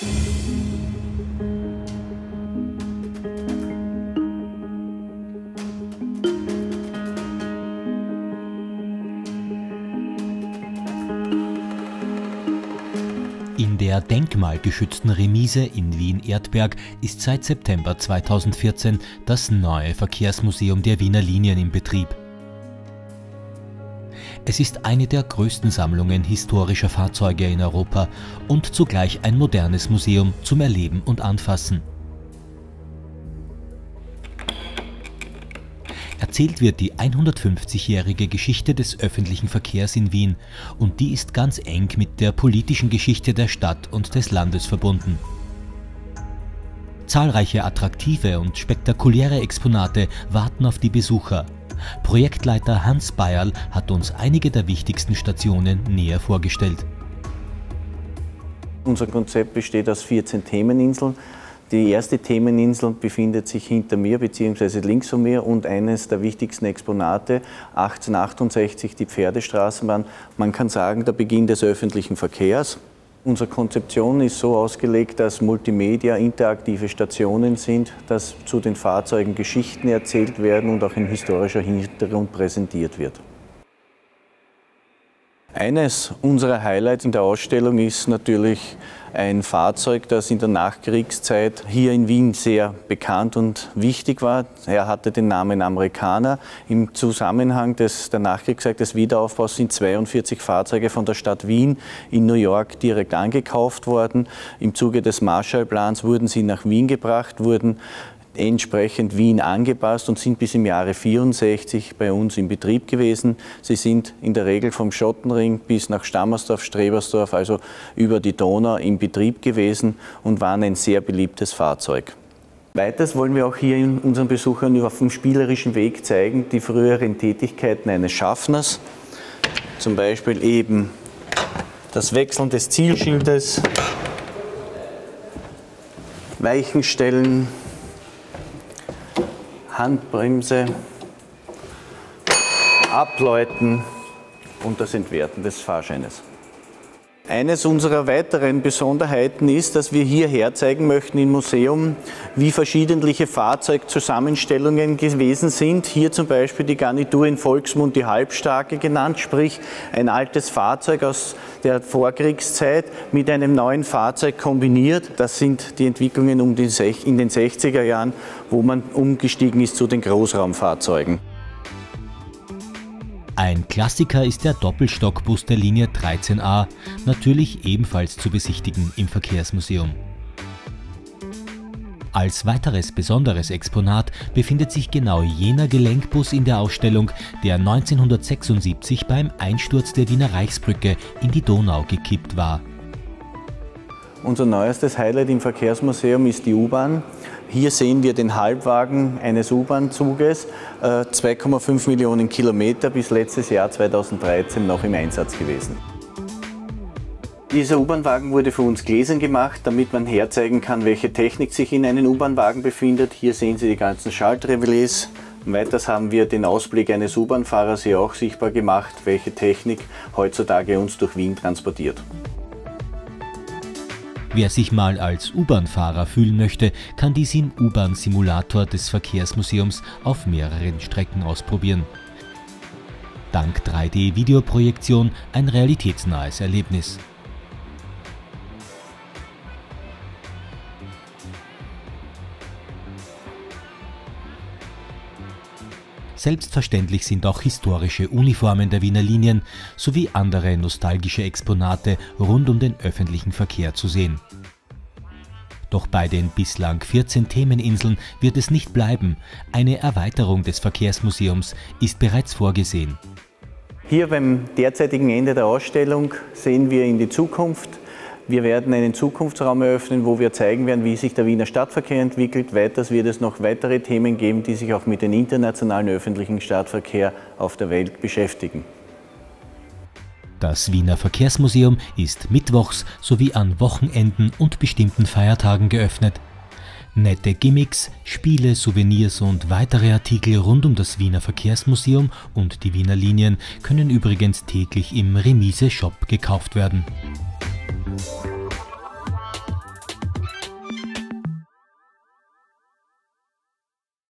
In der denkmalgeschützten Remise in Wien-Erdberg ist seit September 2014 das neue Verkehrsmuseum der Wiener Linien in Betrieb. Es ist eine der größten Sammlungen historischer Fahrzeuge in Europa und zugleich ein modernes Museum zum Erleben und Anfassen. Erzählt wird die 150-jährige Geschichte des öffentlichen Verkehrs in Wien und die ist ganz eng mit der politischen Geschichte der Stadt und des Landes verbunden. Zahlreiche attraktive und spektakuläre Exponate warten auf die Besucher. Projektleiter Hans Bayerl hat uns einige der wichtigsten Stationen näher vorgestellt. Unser Konzept besteht aus 14 Themeninseln die erste Themeninsel befindet sich hinter mir bzw. links von mir und eines der wichtigsten Exponate 1868 die Pferdestraßenbahn. Man kann sagen, der Beginn des öffentlichen Verkehrs. Unsere Konzeption ist so ausgelegt, dass Multimedia interaktive Stationen sind, dass zu den Fahrzeugen Geschichten erzählt werden und auch ein historischer Hintergrund präsentiert wird. Eines unserer Highlights in der Ausstellung ist natürlich ein Fahrzeug, das in der Nachkriegszeit hier in Wien sehr bekannt und wichtig war. Er hatte den Namen Amerikaner. Im Zusammenhang des, der Nachkriegszeit des Wiederaufbaus sind 42 Fahrzeuge von der Stadt Wien in New York direkt angekauft worden. Im Zuge des Marshallplans wurden sie nach Wien gebracht, wurden entsprechend Wien angepasst und sind bis im Jahre 64 bei uns in Betrieb gewesen. Sie sind in der Regel vom Schottenring bis nach Stammersdorf, Strebersdorf, also über die Donau in Betrieb gewesen und waren ein sehr beliebtes Fahrzeug. Weiters wollen wir auch hier unseren Besuchern auf dem spielerischen Weg zeigen, die früheren Tätigkeiten eines Schaffners. Zum Beispiel eben das Wechseln des Zielschildes, Weichenstellen, Handbremse, Abläuten und das Entwerten des Fahrscheines. Eines unserer weiteren Besonderheiten ist, dass wir hier herzeigen möchten im Museum, wie verschiedentliche Fahrzeugzusammenstellungen gewesen sind. Hier zum Beispiel die Garnitur in Volksmund die Halbstarke genannt, sprich ein altes Fahrzeug aus der Vorkriegszeit mit einem neuen Fahrzeug kombiniert. Das sind die Entwicklungen um den, in den 60er Jahren, wo man umgestiegen ist zu den Großraumfahrzeugen. Ein Klassiker ist der Doppelstockbus der Linie 13a, natürlich ebenfalls zu besichtigen im Verkehrsmuseum. Als weiteres besonderes Exponat befindet sich genau jener Gelenkbus in der Ausstellung, der 1976 beim Einsturz der Wiener Reichsbrücke in die Donau gekippt war. Unser neuestes Highlight im Verkehrsmuseum ist die U-Bahn. Hier sehen wir den Halbwagen eines U-Bahn-Zuges, 2,5 äh, Millionen Kilometer bis letztes Jahr 2013 noch im Einsatz gewesen. Dieser U-Bahn-Wagen wurde für uns gläsern gemacht, damit man herzeigen kann, welche Technik sich in einem U-Bahn-Wagen befindet. Hier sehen Sie die ganzen Schaltrelais. Weiters haben wir den Ausblick eines U-Bahn-Fahrers hier auch sichtbar gemacht, welche Technik heutzutage uns durch Wien transportiert. Wer sich mal als U-Bahn-Fahrer fühlen möchte, kann dies im U-Bahn-Simulator des Verkehrsmuseums auf mehreren Strecken ausprobieren. Dank 3D-Videoprojektion ein realitätsnahes Erlebnis. Selbstverständlich sind auch historische Uniformen der Wiener Linien sowie andere nostalgische Exponate rund um den öffentlichen Verkehr zu sehen. Doch bei den bislang 14 Themeninseln wird es nicht bleiben. Eine Erweiterung des Verkehrsmuseums ist bereits vorgesehen. Hier beim derzeitigen Ende der Ausstellung sehen wir in die Zukunft. Wir werden einen Zukunftsraum eröffnen, wo wir zeigen werden, wie sich der Wiener Stadtverkehr entwickelt. Weiters wird es noch weitere Themen geben, die sich auch mit dem internationalen öffentlichen Stadtverkehr auf der Welt beschäftigen. Das Wiener Verkehrsmuseum ist mittwochs sowie an Wochenenden und bestimmten Feiertagen geöffnet. Nette Gimmicks, Spiele, Souvenirs und weitere Artikel rund um das Wiener Verkehrsmuseum und die Wiener Linien können übrigens täglich im Remise Shop gekauft werden.